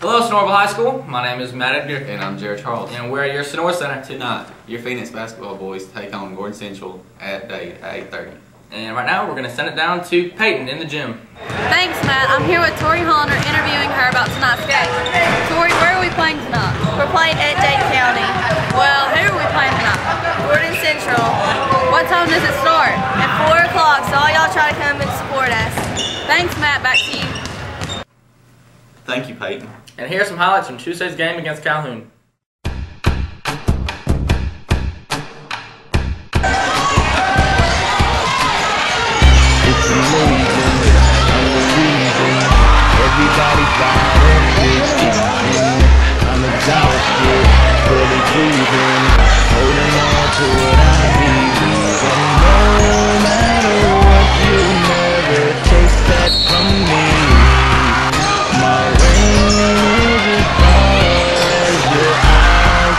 Hello, Sonoraville High School. My name is Matt Edgar, And I'm Jared Charles. and we're at your Sonoracenter. Tonight, your Phoenix basketball boys take on Gordon Central at Dade at 8:30. And right now, we're going to send it down to Peyton in the gym. Thanks, Matt. I'm here with Tori Hollander interviewing her about tonight's game. Tori, where are we playing tonight? We're playing at Dade County, Well, who are we playing tonight? Gordon Central, What time does it start? at 4 o'clock, so all y'all try to come and support us. Thanks, Matt. Back to you. Thank you, Peyton. And here are some highlights from Tuesday's game against Calhoun.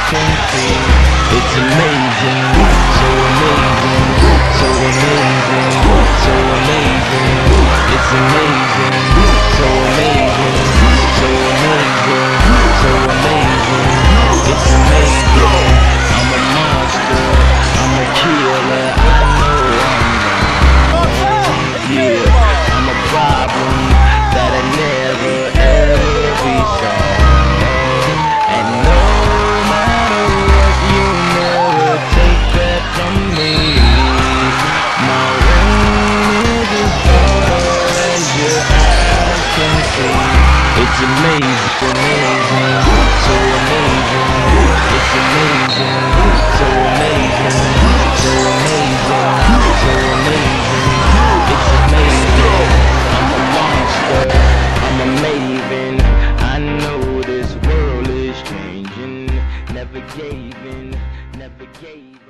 Can see It's amazing, so amazing, so amazing, gave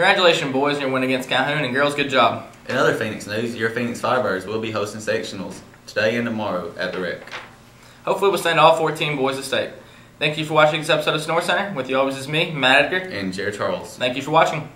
Congratulations, boys, on your win against Calhoun, and girls, good job. In other Phoenix news, your Phoenix Firebirds will be hosting sectionals today and tomorrow at the Rec. Hopefully, we'll send all 14 boys to state. Thank you for watching this episode of Sonoracenter. With you always is me, Matt Edgar. And Jared Charles. Thank you for watching.